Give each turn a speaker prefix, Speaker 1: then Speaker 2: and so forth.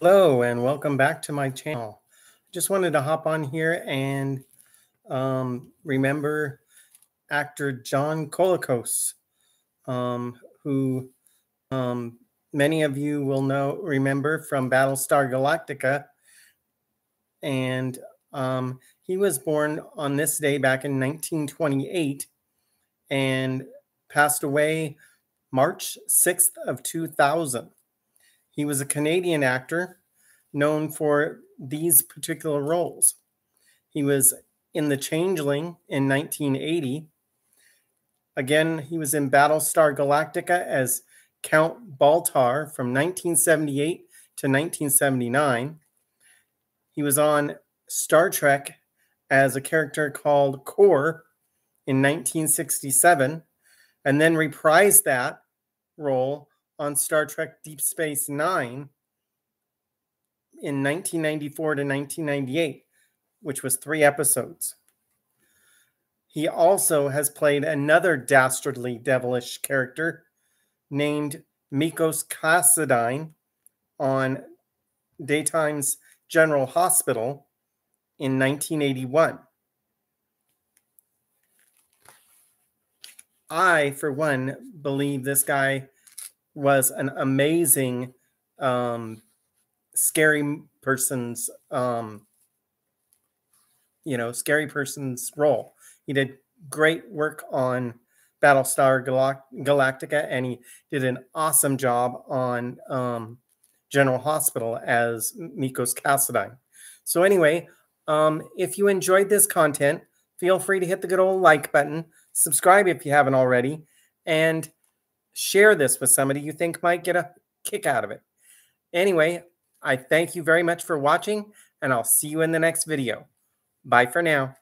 Speaker 1: Hello and welcome back to my channel. I just wanted to hop on here and um, remember actor John Colicos, um, who um, many of you will know remember from Battlestar Galactica. And um, he was born on this day back in 1928 and passed away March 6th of 2000. He was a Canadian actor known for these particular roles. He was in The Changeling in 1980. Again, he was in Battlestar Galactica as Count Baltar from 1978 to 1979. He was on Star Trek as a character called Kor in 1967 and then reprised that role on Star Trek Deep Space Nine in 1994 to 1998, which was three episodes. He also has played another dastardly devilish character named Mikkos Cassadine on Daytime's General Hospital in 1981. I, for one, believe this guy was an amazing um, scary person's um, you know scary person's role. He did great work on battlestar galactica and he did an awesome job on um, general hospital as mikkos cassadine. So anyway um, if you enjoyed this content feel free to hit the good old like button subscribe if you haven't already and share this with somebody you think might get a kick out of it. Anyway, I thank you very much for watching, and I'll see you in the next video. Bye for now.